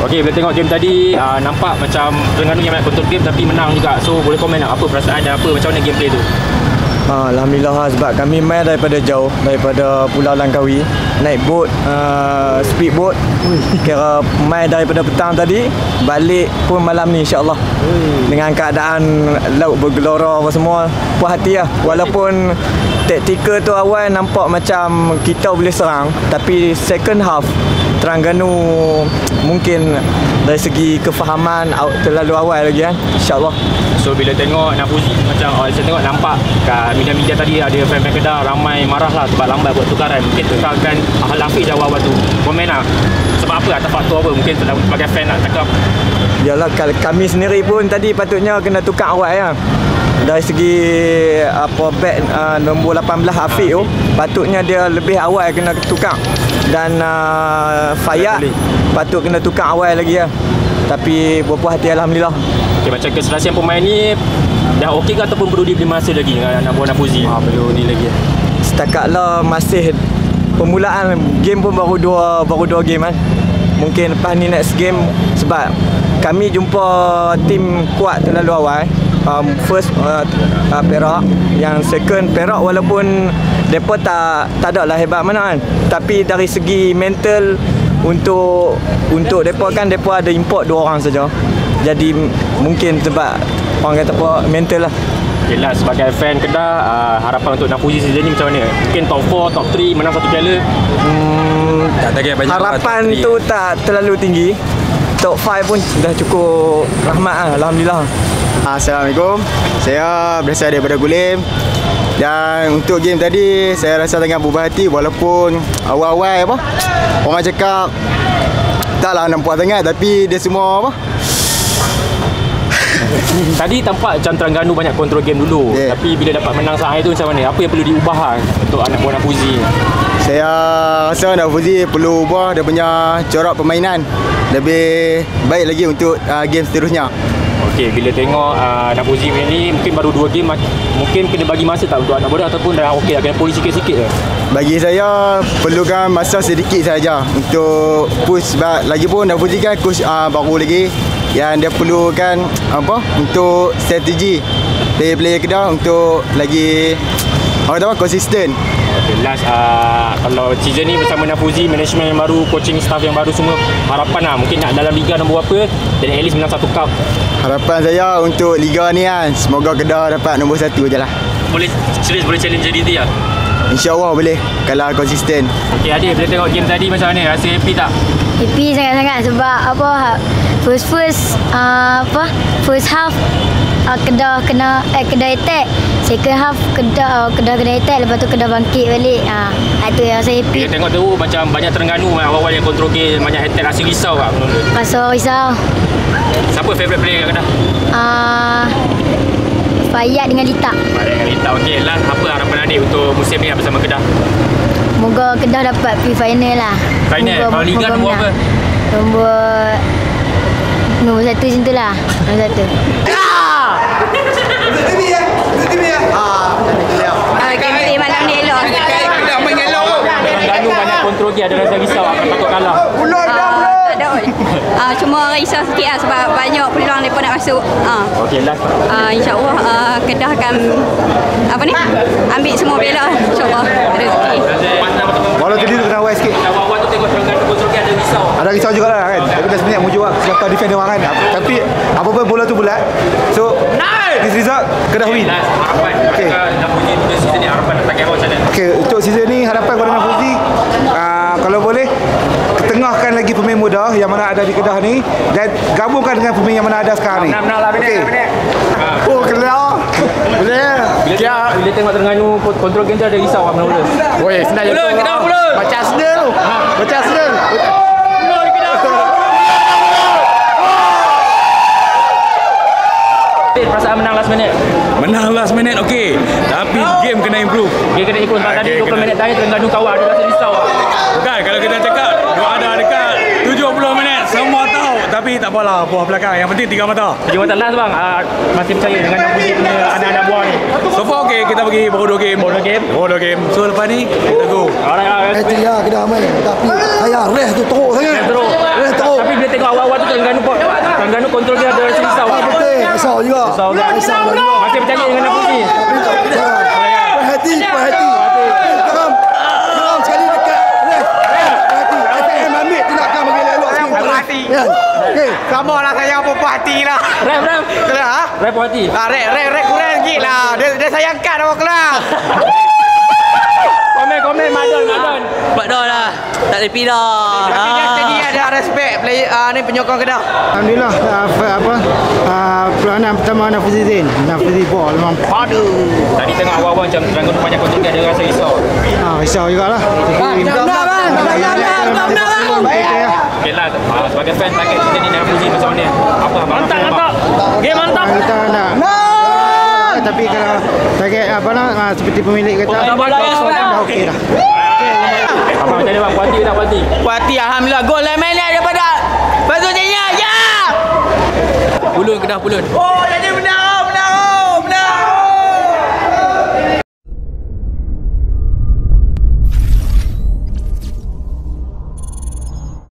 Okey, bila tengok game tadi uh, nampak macam Terengganu yang banyak control game tapi menang juga. So boleh komen tak apa perasaan dan apa macam mana gameplay tu? Ha, Alhamdulillah lah sebab kami main daripada jauh daripada Pulau Langkawi. Naik boat uh, speed boat. Kira main daripada petang tadi balik pun malam ni insyaAllah. Dengan keadaan laut bergelora apa semua puas hati lah. Walaupun taktikal tu awal nampak macam kita boleh serang tapi second half Terengganu mungkin dari segi kefahaman terlalu awal lagi kan insyaAllah So bila tengok Nafuzi macam oh, saya tengok nampak kat media-media tadi ada fan-fan Kedah ramai marah lah sebab lambat buat tukaran. Mungkin tukarkan Ahal Hafiz je awal-awal tu. Komen lah. Sebab apa atas faktor apa? Mungkin sebagai fan nak cakap Yalah kalau kami sendiri pun tadi patutnya kena tukar awal ya. Dari segi apa back uh, nombor 18 Afiq tu patutnya dia lebih awal kena tukar. Dan uh, Fayak patut kena tukar awal lagi ya. Tapi berpuas hati alhamdulillah. okay, macam keserasian pemain ni dah okey ke ataupun perlu diberi masa lagi dengan nak buat Nafuzi? Ha, perlu ni lagi. Setakatlah masih permulaan game pun baru dua baru dua game kan. Mungkin lepas ni next game sebab kami jumpa tim kuat terlalu awal. Um, first uh, uh, Perak yang second Perak walaupun depa tak tak ada lah hebat mana kan tapi dari segi mental untuk untuk depa kan depa ada import dua orang saja jadi mungkin sebab orang kata apa mental lah Okay lah sebagai fan Kedah uh, harapan untuk Nafuzi season ni macam mana? Mungkin top 4, top 3 menang satu piala. Hmm, Tak target banyak harapan tu tak terlalu tinggi. Top 5 pun dah cukup rahmat lah. Alhamdulillah. Assalamualaikum. Saya berasal daripada Gulim. Dan untuk game tadi saya rasa sangat berubah hati walaupun awal-awal apa orang cakap taklah nampak sangat tapi dia semua apa Tadi tampak macam Terengganu banyak control game dulu. Yeah. Tapi bila dapat menang sehari tu macam mana? Apa yang perlu diubah untuk anak buah Nafuzi? saya rasa Nafuzi perlu ubah dia punya corak permainan lebih baik lagi untuk uh, game seterusnya. Okey, bila tengok uh, Nafuzi punya ni mungkin baru dua game mungkin kena bagi masa tak untuk anak bola ataupun dah okey dah kena pulih sikit-sikit je. Bagi saya perlukan masa sedikit saja untuk push sebab lagi pun Nafuzi kan coach uh, baru lagi yang dia perlukan apa untuk strategi player-player Kedah untuk lagi orang apa konsisten. Okay, last uh, kalau season ni bersama Nafuzi, management yang baru, coaching staff yang baru semua harapan lah mungkin nak dalam liga nombor berapa dan at least menang satu cup. Harapan saya untuk liga ni kan semoga Kedah dapat nombor satu je lah. Boleh serius boleh challenge JDT lah. InsyaAllah boleh kalau konsisten. Okey Adik, bila tengok game tadi macam mana? Rasa happy tak? Happy sangat-sangat sebab apa first first uh, apa first half uh, Kedah kena eh Kedah attack second half Kedah uh, Kedah kena attack lepas tu Kedah bangkit balik ah uh, itu yang saya happy Bila tengok tu macam banyak Terengganu awal-awal yang control game, banyak attack rasa risau tak menurut pasal risau Siapa favourite player kat Kedah? uh, Fayat dengan Lita Banyak yang Lita. Okey, last apa harapan adik untuk musim ni bersama Kedah? Moga Kedah dapat pergi final lah Final? Kalau Liga moga nombor apa? Nombor satu macam tu lah Nombor satu Uh, gameplay malam ni elok. Terengganu banyak control game, ada rasa risau akan takut kalah. Uh, tak ada oi. Uh, cuma risau sikit lah sebab banyak peluang mereka nak masuk. Uh, Okey, last. uh, InsyaAllah uh, Kedah akan apa ni? Ambil semua bela insyaAllah. Rezeki. Walau tadi tu kena awal sikit Awal-awal tu tengok Terengganu control game ada risau. Ada risau juga lah kan Tapi dah sebenarnya mujuk lah Sebab defend dia orang kan Tapi apa pun bola tu bulat So This result Kedah win Last, harapan. Okey. Adakah Nafuzi untuk season ni harapan nak awak macam mana? Okay, untuk season ni harapan kepada Nafuzi uh, kalau boleh ketengahkan lagi pemain muda yang mana ada di Kedah ni dan gabungkan dengan pemain yang mana ada sekarang ni. Menang lah minit, Okey. minit. Oh, kena. Boleh. Bila tengok, bila tengok Terengganu control game tu ada risau menurut lu? Woi, senang je. Kedah, pulut. Macam Arsenal. Macam Arsenal. Perasaan menang last minute. Menang last minute okey. Tapi game kena improve. Dia kena ikut sebab tadi Okey, 20 kena. minit terakhir Terengganu kawal ada rasa risau. Bukan kalau kita cakap dia ada dekat 70 minit semua tahu tapi tak apalah buah belakang yang penting tiga mata. Jadi mata last bang, uh, masih percaya dengan Nafuzi punya anak-anak buah ni. So far okey kita bagi baru dua game. Baru dua game? Baru dua game. So lepas ni kita go. Alright, alright. kita main. Tapi saya rest tu teruk sangat. Teruk. Rest teruk. Tapi bila tengok awal-awal betul Terengganu po- Terengganu kontrol dia ada rasa risau. Ah, betul. Risau juga. Risau kan? Risau juga. Masih bertanya dengan Nafuzi. Perhati, perhati. Geram. Geram sekali dekat. Ref. Perhati. FAM ambil tindakan bagi elok sikit. Perhati. Ya. Okey. Sama lah saya pun puas hati lah. Rem, rem. Kelas ha? Rem puas hati. Ah, rek, rek, rek kurang sikit lah. Dia, dia sayangkan awak kelas. Komen. Madon, Madon. Pak Dor lah. Tak ada pindah. Tapi dia tadi ada respect player ah, ni penyokong Kedah. Alhamdulillah uh, apa uh, peranan pertama Nafizi Zain Nafizi ball memang padu Tadi tengok awal-awal macam Terengganu banyak kontrol dia ada rasa risau. ah risau jugalah Tak nak bang. Tak nak bang. Tak nak bang. Okay lah, ah, sebagai fan target kita ni Nafuzi macam mana? Apa abang? Mantap, mantap. Game mantap. kita nak tapi kalau target apa nak uh, seperti pemilik kata Tak boleh, dah okey dah Abang macam mana bang? Ke tak? Puas hati Alhamdulillah. Gol lain main daripada Fazul Jenya. Ya! Pulun Kedah Pulun. Oh, jadi benar.